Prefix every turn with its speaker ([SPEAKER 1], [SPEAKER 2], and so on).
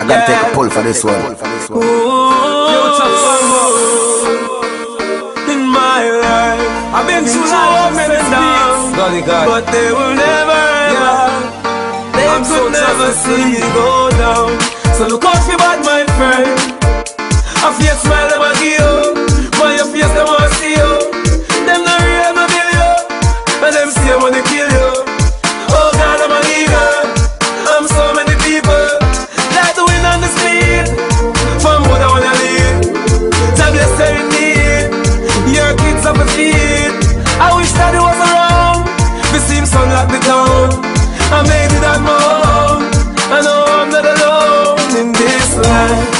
[SPEAKER 1] I gotta take a pull for this one.
[SPEAKER 2] Oh, in my life, I've been through so many times, but they will never ever. They I'm could so never see me go down. So look out for bad, my friend. I fear smile never give you, but your face never see you. Them not real, my deal you, and them see you time